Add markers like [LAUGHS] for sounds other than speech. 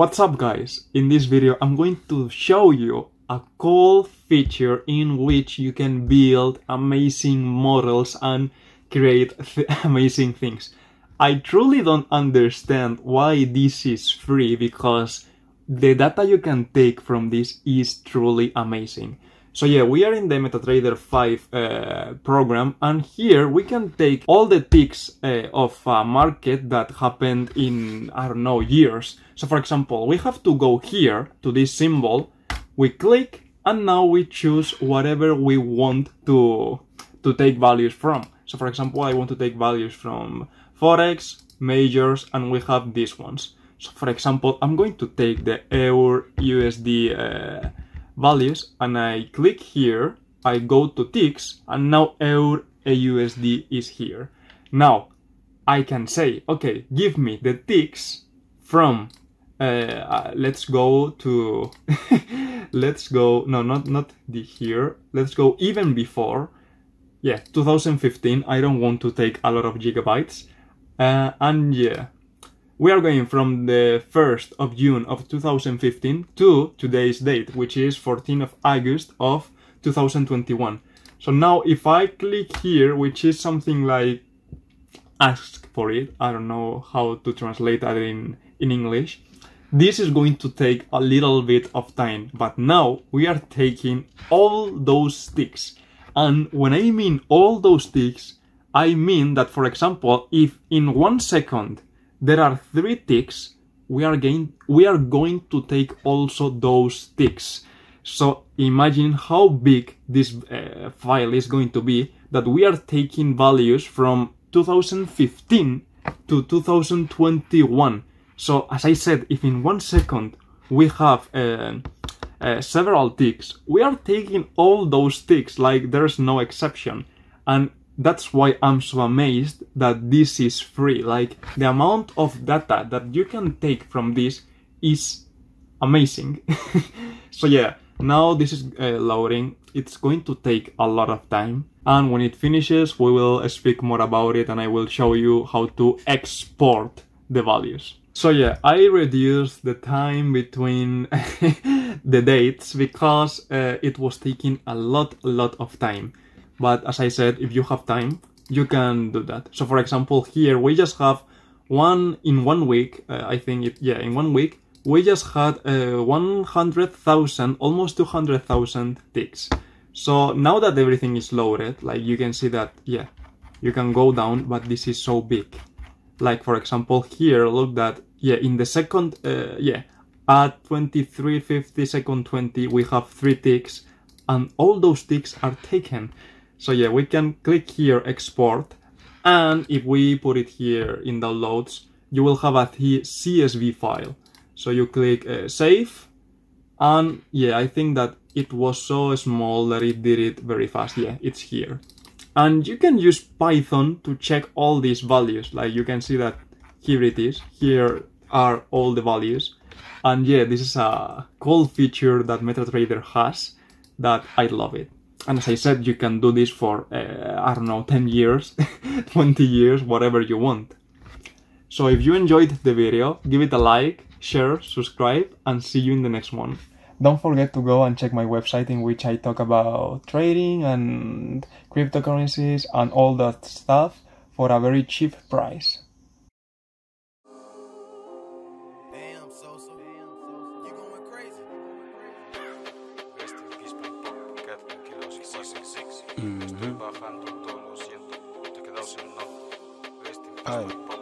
What's up guys? In this video I'm going to show you a cool feature in which you can build amazing models and create th [LAUGHS] amazing things. I truly don't understand why this is free because the data you can take from this is truly amazing. So yeah, we are in the MetaTrader 5 uh, program and here we can take all the ticks uh, of a market that happened in, I don't know, years. So for example, we have to go here to this symbol, we click and now we choose whatever we want to, to take values from. So for example, I want to take values from Forex, majors, and we have these ones. So for example, I'm going to take the EUR USD uh, values and I click here, I go to ticks and now EUR AUSD is here. Now I can say, okay, give me the ticks from, uh, uh, let's go to, [LAUGHS] let's go, no, not, not the here, let's go even before, yeah, 2015, I don't want to take a lot of gigabytes, uh, and yeah, we are going from the 1st of June of 2015 to today's date, which is 14th of August of 2021. So now if I click here, which is something like ask for it, I don't know how to translate that in, in English, this is going to take a little bit of time, but now we are taking all those ticks. And when I mean all those ticks, I mean that, for example, if in one second there are three ticks, we are going, we are going to take also those ticks. So imagine how big this uh, file is going to be that we are taking values from 2015 to 2021. So as I said, if in one second we have uh, uh, several ticks, we are taking all those ticks like there's no exception. And that's why I'm so amazed that this is free. Like the amount of data that you can take from this is amazing. [LAUGHS] so yeah, now this is uh, loading. It's going to take a lot of time. And when it finishes, we will speak more about it and I will show you how to export the values. So yeah, I reduced the time between [LAUGHS] the dates because uh, it was taking a lot, a lot of time. But as I said, if you have time, you can do that. So for example, here we just have one in one week, uh, I think, it, yeah, in one week, we just had uh, 100,000, almost 200,000 ticks. So now that everything is loaded, like you can see that, yeah, you can go down, but this is so big. Like for example, here, look that, yeah, in the second, uh, yeah, at 23.50 second 20, we have three ticks and all those ticks are taken. So yeah, we can click here, export, and if we put it here in downloads, you will have a CSV file. So you click uh, save, and yeah, I think that it was so small that it did it very fast. Yeah, it's here. And you can use Python to check all these values. Like you can see that here it is. Here are all the values. And yeah, this is a cool feature that MetaTrader has that I love it. And as I said, you can do this for, uh, I don't know, 10 years, [LAUGHS] 20 years, whatever you want. So if you enjoyed the video, give it a like, share, subscribe, and see you in the next one. Don't forget to go and check my website in which I talk about trading and cryptocurrencies and all that stuff for a very cheap price. Estoy bajando todo, lo siento. Te he quedado sin no. Este impacto